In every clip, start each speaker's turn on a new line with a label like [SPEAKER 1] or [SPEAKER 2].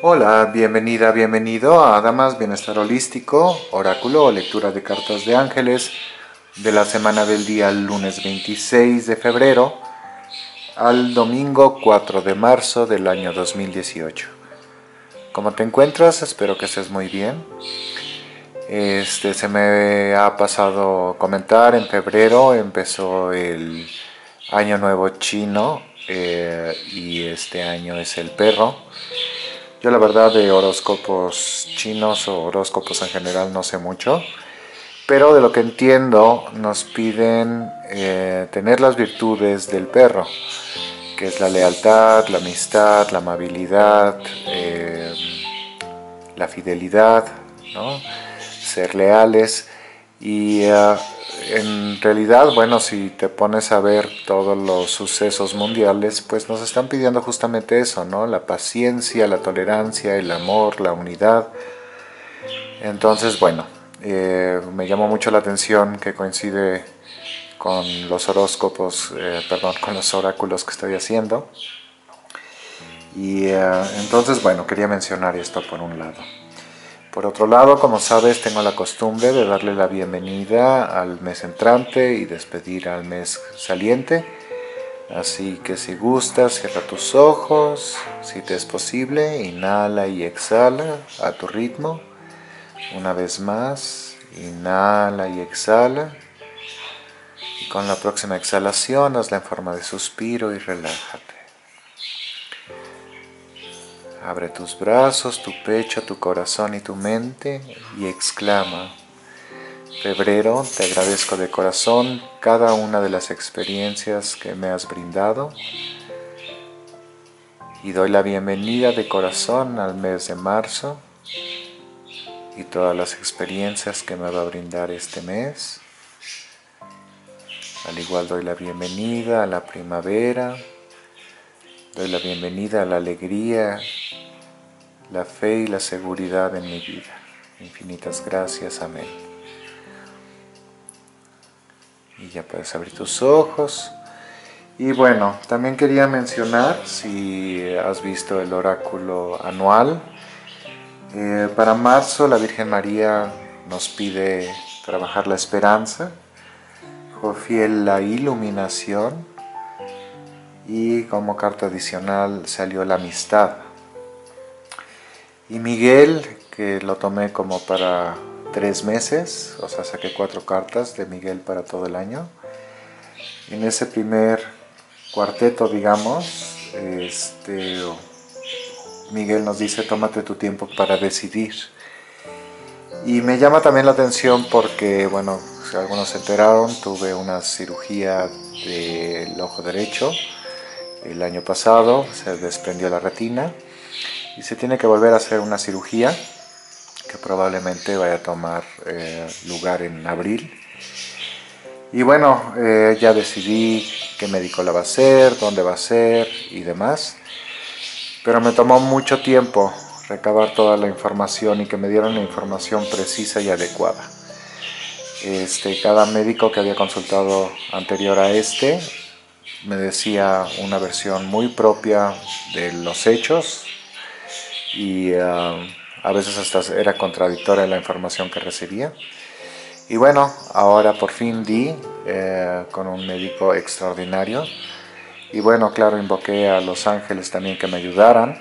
[SPEAKER 1] Hola, bienvenida, bienvenido a Damas Bienestar Holístico, oráculo o lectura de cartas de ángeles de la semana del día lunes 26 de febrero al domingo 4 de marzo del año 2018. ¿Cómo te encuentras? Espero que estés muy bien. Este, se me ha pasado comentar, en febrero empezó el año nuevo chino eh, y este año es el perro. Yo la verdad de horóscopos chinos o horóscopos en general no sé mucho, pero de lo que entiendo nos piden eh, tener las virtudes del perro, que es la lealtad, la amistad, la amabilidad, eh, la fidelidad, ser leales y eh, en realidad, bueno, si te pones a ver todos los sucesos mundiales, pues nos están pidiendo justamente eso, ¿no? La paciencia, la tolerancia, el amor, la unidad. Entonces, bueno, eh, me llamó mucho la atención que coincide con los horóscopos, eh, perdón, con los oráculos que estoy haciendo. Y eh, entonces, bueno, quería mencionar esto por un lado. Por otro lado, como sabes, tengo la costumbre de darle la bienvenida al mes entrante y despedir al mes saliente. Así que si gustas, cierra tus ojos, si te es posible, inhala y exhala a tu ritmo. Una vez más, inhala y exhala. Y con la próxima exhalación, hazla en forma de suspiro y relájate. Abre tus brazos, tu pecho, tu corazón y tu mente y exclama, Febrero, te agradezco de corazón cada una de las experiencias que me has brindado y doy la bienvenida de corazón al mes de marzo y todas las experiencias que me va a brindar este mes. Al igual doy la bienvenida a la primavera, doy la bienvenida a la alegría la fe y la seguridad en mi vida. Infinitas gracias, amén. Y ya puedes abrir tus ojos. Y bueno, también quería mencionar, si has visto el oráculo anual, eh, para marzo la Virgen María nos pide trabajar la esperanza, Jofiel la iluminación y como carta adicional salió la amistad. Y Miguel, que lo tomé como para tres meses, o sea, saqué cuatro cartas de Miguel para todo el año. En ese primer cuarteto, digamos, este, Miguel nos dice, tómate tu tiempo para decidir. Y me llama también la atención porque, bueno, algunos se enteraron, tuve una cirugía del ojo derecho el año pasado, se desprendió la retina y se tiene que volver a hacer una cirugía que probablemente vaya a tomar eh, lugar en abril. Y bueno, eh, ya decidí qué médico la va a hacer, dónde va a ser y demás. Pero me tomó mucho tiempo recabar toda la información y que me dieran la información precisa y adecuada. Este, cada médico que había consultado anterior a este me decía una versión muy propia de los hechos, y um, a veces hasta era contradictoria la información que recibía. Y bueno, ahora por fin di eh, con un médico extraordinario. Y bueno, claro, invoqué a los ángeles también que me ayudaran.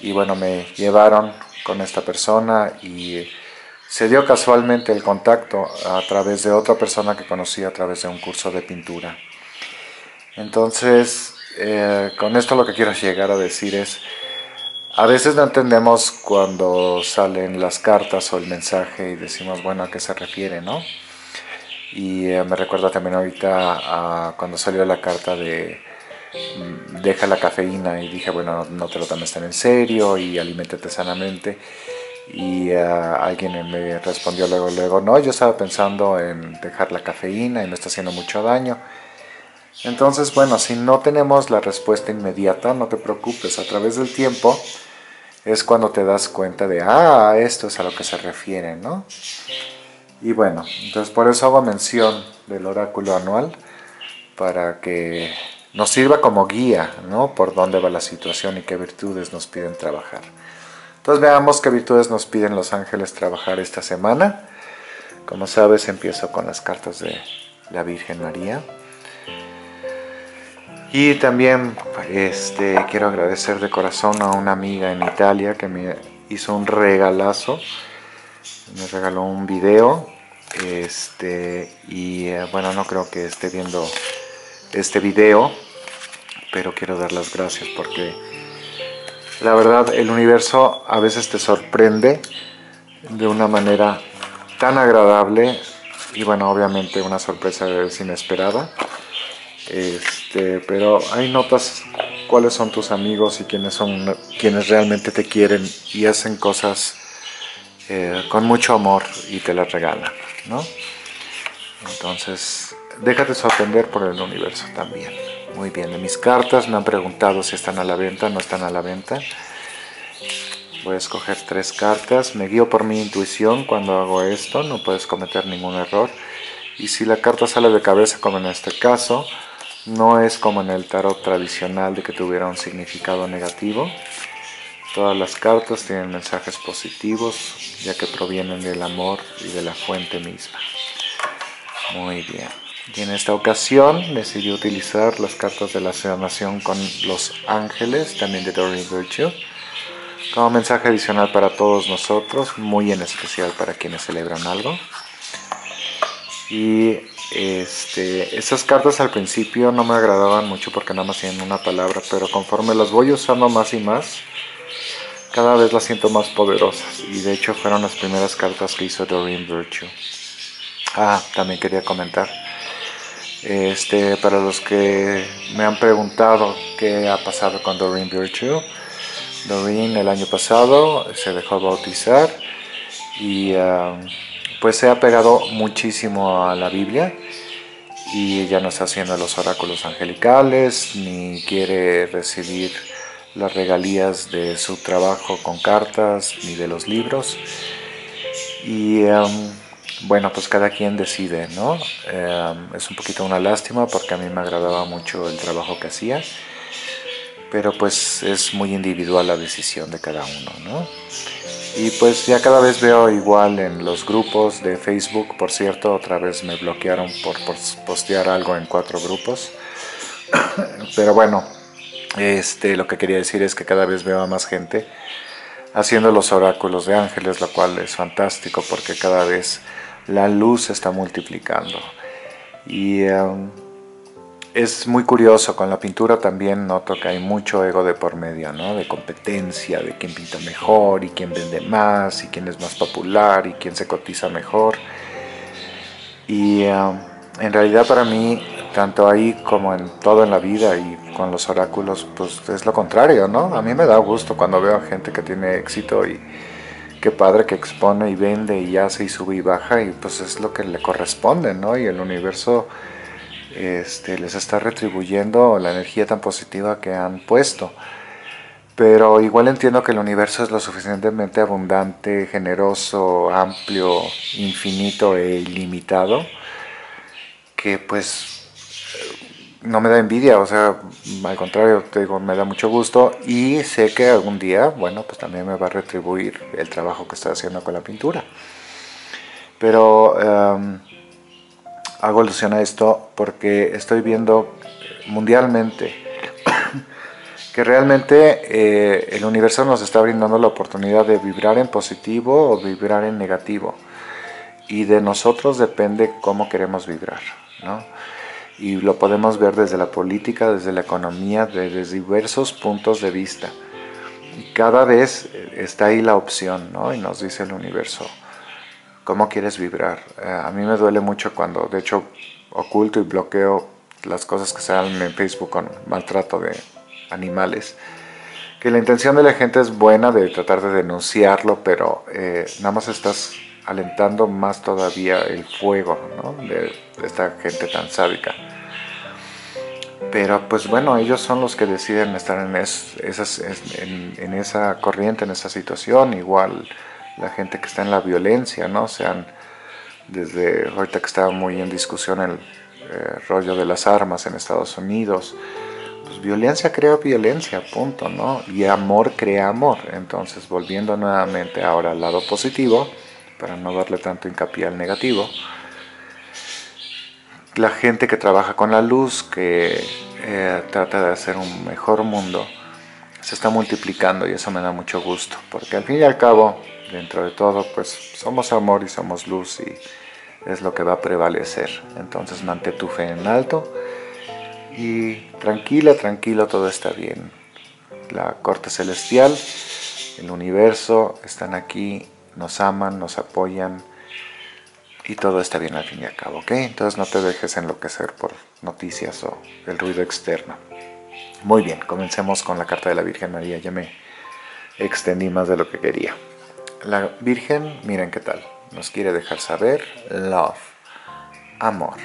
[SPEAKER 1] Y bueno, me llevaron con esta persona y se dio casualmente el contacto a través de otra persona que conocí a través de un curso de pintura. Entonces, eh, con esto lo que quiero llegar a decir es, a veces no entendemos cuando salen las cartas o el mensaje y decimos, bueno, ¿a qué se refiere, no? Y eh, me recuerda también ahorita a cuando salió la carta de mm, deja la cafeína y dije, bueno, no te lo tomes tan en serio y aliméntate sanamente. Y eh, alguien me respondió luego, luego, no, yo estaba pensando en dejar la cafeína y me está haciendo mucho daño. Entonces, bueno, si no tenemos la respuesta inmediata, no te preocupes, a través del tiempo es cuando te das cuenta de, ah, esto es a lo que se refiere, ¿no? Y bueno, entonces por eso hago mención del oráculo anual, para que nos sirva como guía, ¿no? Por dónde va la situación y qué virtudes nos piden trabajar. Entonces veamos qué virtudes nos piden los ángeles trabajar esta semana. Como sabes, empiezo con las cartas de la Virgen María. Y también este, quiero agradecer de corazón a una amiga en Italia que me hizo un regalazo. Me regaló un video. Este, y eh, bueno, no creo que esté viendo este video, pero quiero dar las gracias porque la verdad, el universo a veces te sorprende de una manera tan agradable y bueno, obviamente una sorpresa es inesperada. Este, pero ahí notas cuáles son tus amigos y quiénes son quienes realmente te quieren y hacen cosas eh, con mucho amor y te las regalan, ¿no? Entonces, déjate sorprender por el universo también. Muy bien, de mis cartas me han preguntado si están a la venta, no están a la venta. Voy a escoger tres cartas, me guío por mi intuición cuando hago esto, no puedes cometer ningún error. Y si la carta sale de cabeza, como en este caso, no es como en el tarot tradicional de que tuviera un significado negativo. Todas las cartas tienen mensajes positivos, ya que provienen del amor y de la fuente misma. Muy bien. Y en esta ocasión decidí utilizar las cartas de la sanación con los ángeles, también de Doreen Virtue, como mensaje adicional para todos nosotros, muy en especial para quienes celebran algo. Y este, esas cartas al principio no me agradaban mucho porque nada más tienen una palabra, pero conforme las voy usando más y más, cada vez las siento más poderosas. Y de hecho fueron las primeras cartas que hizo Doreen Virtue. Ah, también quería comentar este, para los que me han preguntado qué ha pasado con Doreen Virtue, Doreen el año pasado se dejó bautizar y um, pues se ha pegado muchísimo a la Biblia y ya no está haciendo los oráculos angelicales ni quiere recibir las regalías de su trabajo con cartas ni de los libros y um, bueno, pues cada quien decide, ¿no? Eh, es un poquito una lástima porque a mí me agradaba mucho el trabajo que hacía, pero pues es muy individual la decisión de cada uno, ¿no? Y pues ya cada vez veo igual en los grupos de Facebook, por cierto, otra vez me bloquearon por, postear algo en cuatro grupos, pero bueno, este, lo que quería decir es que cada vez veo a más gente haciendo los oráculos de ángeles, lo cual es fantástico porque cada vez la luz está multiplicando. Y um, es muy curioso, con la pintura también noto que hay mucho ego de por medio, ¿no? De competencia, de quién pinta mejor y quién vende más y quién es más popular y quién se cotiza mejor. Y um, en realidad para mí, tanto ahí como en todo en la vida y con los oráculos, pues es lo contrario, ¿no? A mí me da gusto cuando veo a gente que tiene éxito y qué padre que expone y vende y hace y sube y baja y pues es lo que le corresponde, ¿no? Y el universo este, les está retribuyendo la energía tan positiva que han puesto. Pero igual entiendo que el universo es lo suficientemente abundante, generoso, amplio, infinito e ilimitado, que pues no me da envidia, o sea, al contrario, te digo, me da mucho gusto y sé que algún día, bueno, pues también me va a retribuir el trabajo que estoy haciendo con la pintura. Pero em, hago alusión a esto porque estoy viendo mundialmente que realmente eh, el universo nos está brindando la oportunidad de vibrar en positivo o vibrar en negativo. Y de nosotros depende cómo queremos vibrar, ¿no? y lo podemos ver desde la política, desde la economía, desde diversos puntos de vista. Y cada vez está ahí la opción, ¿no? Y nos dice el universo, ¿cómo quieres vibrar? Eh, a mí me duele mucho cuando, de hecho, oculto y bloqueo las cosas que salen en Facebook con maltrato de animales. Que la intención de la gente es buena de tratar de denunciarlo, pero eh, nada más estás alentando más todavía el fuego de, esta gente tan sádica. Pero pues bueno, ellos son los que deciden estar en, esa corriente, en esa situación. Igual la gente que está en la violencia, ¿no? Sean desde ahorita que estaba muy en discusión el eh, rollo de las armas en Estados Unidos, pues violencia crea violencia, punto, ¿no? Y amor crea amor. Entonces, volviendo nuevamente ahora al lado positivo, para no darle tanto hincapié al negativo, la gente que trabaja con la luz, que eh, trata de hacer un mejor mundo, se está multiplicando y eso me da mucho gusto, porque al fin y al cabo, dentro de todo, pues somos amor y somos luz y es lo que va a prevalecer. Entonces mantén tu fe en alto y tranquila, tranquilo, todo está bien. La corte celestial, el universo están aquí, nos aman, nos apoyan y todo está bien al fin y al cabo, ¿ok? Entonces no te dejes enloquecer por noticias o el ruido externo. Muy bien, comencemos con la carta de la Virgen María. Ya me extendí más de lo que quería. La Virgen, miren qué tal, nos quiere dejar saber love, amor.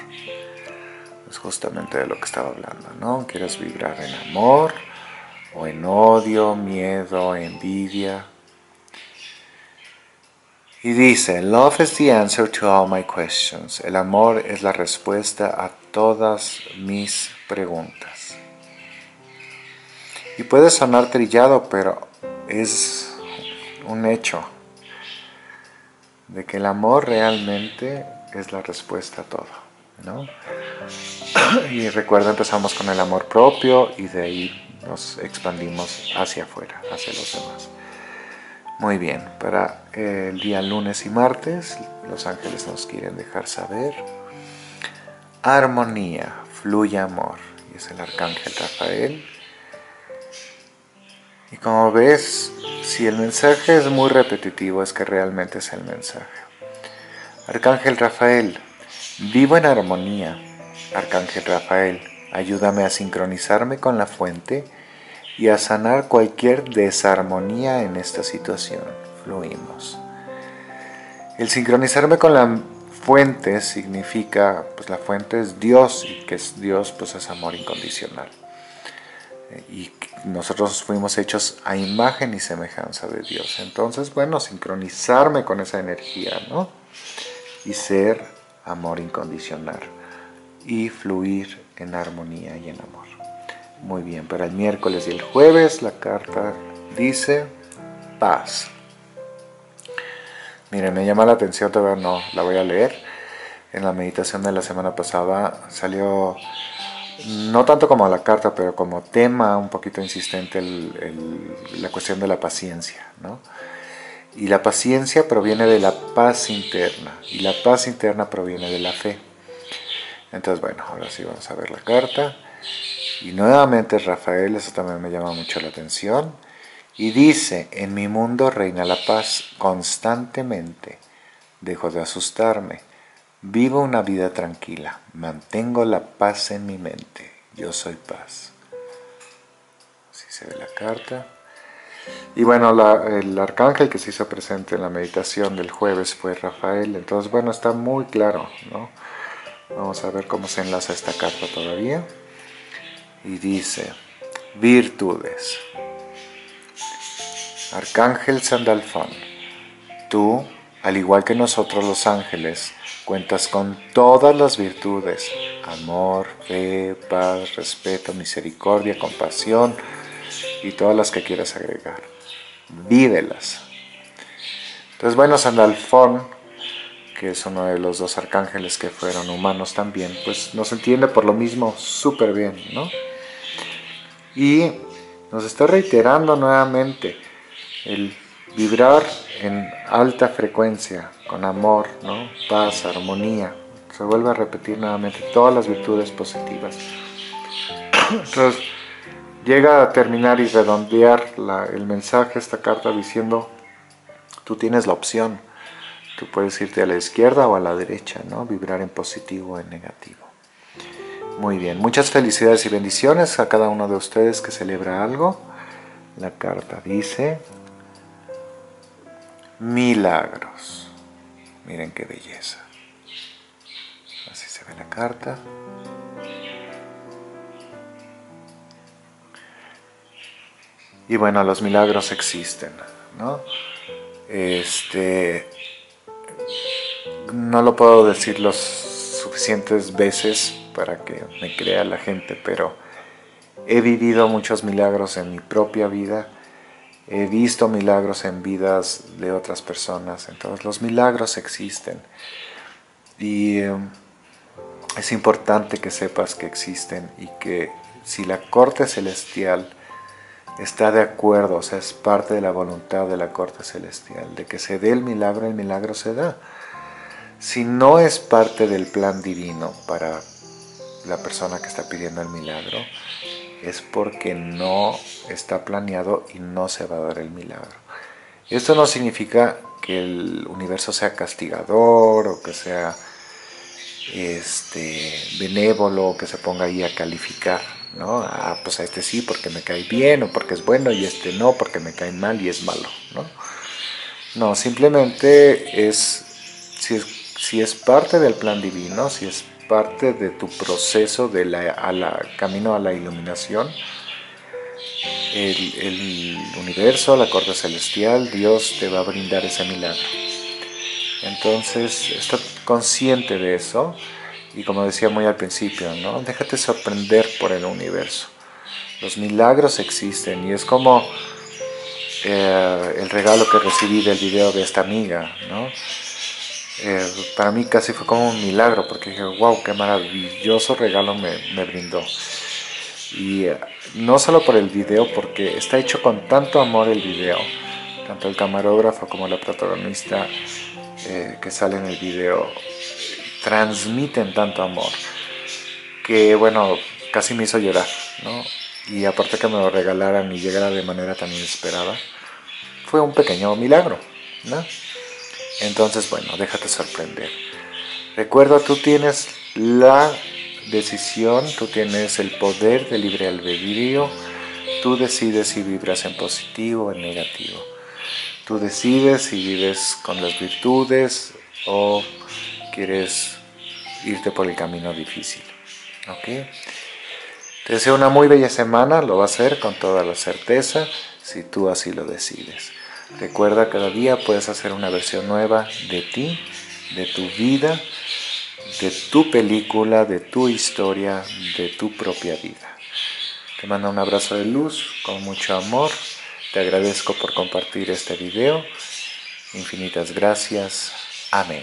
[SPEAKER 1] Es justamente de lo que estaba hablando, ¿no? Quieres vibrar en amor o en odio, miedo, envidia. Y dice, love is the answer to all my questions. El amor es la respuesta a todas mis preguntas. Y puede sonar trillado, pero es un hecho de que el amor realmente es la respuesta a todo. ¿no? Y recuerda, empezamos con el amor propio y de ahí nos expandimos hacia afuera, hacia los demás. Muy bien, para el día lunes y martes, los ángeles nos quieren dejar saber armonía, fluye amor. Y es el arcángel Rafael y como ves, si el mensaje es muy repetitivo, es que realmente es el mensaje. Arcángel Rafael, vivo en armonía. Arcángel Rafael, ayúdame a sincronizarme con la fuente y a sanar cualquier desarmonía en esta situación. Fluimos. El sincronizarme con la fuente significa, pues la fuente es Dios y que es Dios pues es amor incondicional. Y nosotros fuimos hechos a imagen y semejanza de Dios. Entonces, bueno, sincronizarme con esa energía, ¿no? Y ser amor incondicional y fluir en armonía y en amor. Muy bien, para el miércoles y el jueves la carta dice paz. Miren, me llama la atención, todavía no la voy a leer. En la meditación de la semana pasada salió no tanto como la carta, pero como tema un poquito insistente la cuestión de la paciencia. ¿no? Y la paciencia proviene de la paz interna, y la paz interna proviene de la fe. Entonces, bueno, ahora sí vamos a ver la carta. Y nuevamente Rafael, eso también me llama mucho la atención. Y dice, en mi mundo reina la paz constantemente. Dejo de asustarme Vivo una vida tranquila, mantengo la paz en mi mente, yo soy paz. Así se ve la carta. Y bueno, el arcángel que se hizo presente en la meditación del jueves fue Rafael, entonces bueno, está muy claro, ¿no? Vamos a ver cómo se enlaza esta carta todavía. Y dice, virtudes. Arcángel Sandalfón, tú, al igual que nosotros los ángeles, Cuentas con todas las virtudes, amor, fe, paz, respeto, misericordia, compasión y todas las que quieras agregar. Vívelas. Entonces, bueno, Sandalfón, que es uno de los dos arcángeles que fueron humanos también, pues nos entiende por lo mismo súper bien, ¿no? Y nos está reiterando nuevamente el vibrar en alta frecuencia, con amor, paz, armonía. Se vuelve a repetir nuevamente todas las virtudes positivas. Entonces, llega a terminar y redondear el mensaje, esta carta, diciendo, tú tienes la opción, tú puedes irte a la izquierda o a la derecha, ¿no? vibrar en positivo o en negativo. Muy bien, muchas felicidades y bendiciones a cada uno de ustedes que celebra algo. La carta dice, milagros. Miren qué belleza. Así se ve la carta. Y bueno, los milagros existen, ¿no? Este, no lo puedo decir los suficientes veces para que me crea la gente, pero He vivido muchos milagros en mi propia vida. He visto milagros en vidas de otras personas. Entonces los milagros existen. Y eh, es importante que sepas que existen y que si la corte celestial está de acuerdo, o sea, es parte de la voluntad de la corte celestial, de que se dé el milagro, el milagro se da. Si no es parte del plan divino para la persona que está pidiendo el milagro, es porque no está planeado y no se va a dar el milagro. Esto no significa que el universo sea castigador o que sea este, benévolo, que se ponga ahí a calificar, ¿no? Ah, pues a este sí porque me cae bien o porque es bueno y este no porque me cae mal y es malo, ¿no? No, simplemente es si, es, si es parte del plan divino, si es parte de tu proceso de la, a la, camino a la iluminación, el, universo, la corte celestial, Dios te va a brindar ese milagro. Entonces, está consciente de eso y como decía muy al principio, ¿no? Déjate sorprender por el universo. Los milagros existen y es como eh, el regalo que recibí del video de esta amiga, ¿no? Eh, para mí casi fue como un milagro porque dije, wow, qué maravilloso regalo me, me brindó. Y eh, no solo por el video, porque está hecho con tanto amor el video, tanto el camarógrafo como la protagonista eh, que sale en el video transmiten tanto amor que bueno, casi me hizo llorar, ¿no? Y aparte que me lo regalaran y llegara de manera tan inesperada, fue un pequeño milagro, ¿no? Entonces, bueno, déjate sorprender. Recuerda, tú tienes la decisión, tú tienes el poder de libre albedrío, tú decides si vibras en positivo o en negativo. Tú decides si vives con las virtudes o quieres irte por el camino difícil. ¿Ok? Te deseo una muy bella semana, lo va a hacer con toda la certeza si tú así lo decides. Recuerda, cada día puedes hacer una versión nueva de ti, de tu vida, de tu película, de tu historia, de tu propia vida. Te mando un abrazo de luz con mucho amor te agradezco por compartir este video. Infinitas gracias. Amén.